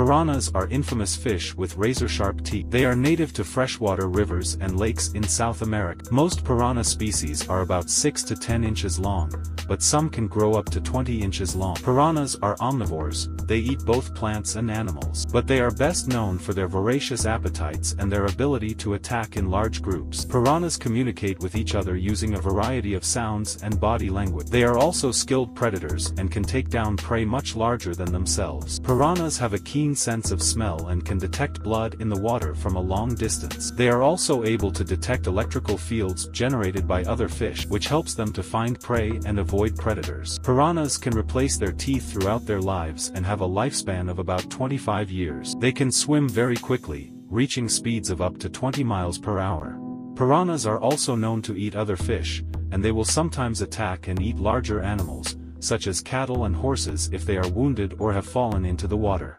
Piranhas are infamous fish with razor-sharp teeth. They are native to freshwater rivers and lakes in South America. Most piranha species are about 6 to 10 inches long, but some can grow up to 20 inches long. Piranhas are omnivores, they eat both plants and animals. But they are best known for their voracious appetites and their ability to attack in large groups. Piranhas communicate with each other using a variety of sounds and body language. They are also skilled predators and can take down prey much larger than themselves. Piranhas have a keen sense of smell and can detect blood in the water from a long distance. They are also able to detect electrical fields generated by other fish which helps them to find prey and avoid predators. Piranhas can replace their teeth throughout their lives and have a lifespan of about 25 years. They can swim very quickly, reaching speeds of up to 20 miles per hour. Piranhas are also known to eat other fish, and they will sometimes attack and eat larger animals, such as cattle and horses if they are wounded or have fallen into the water.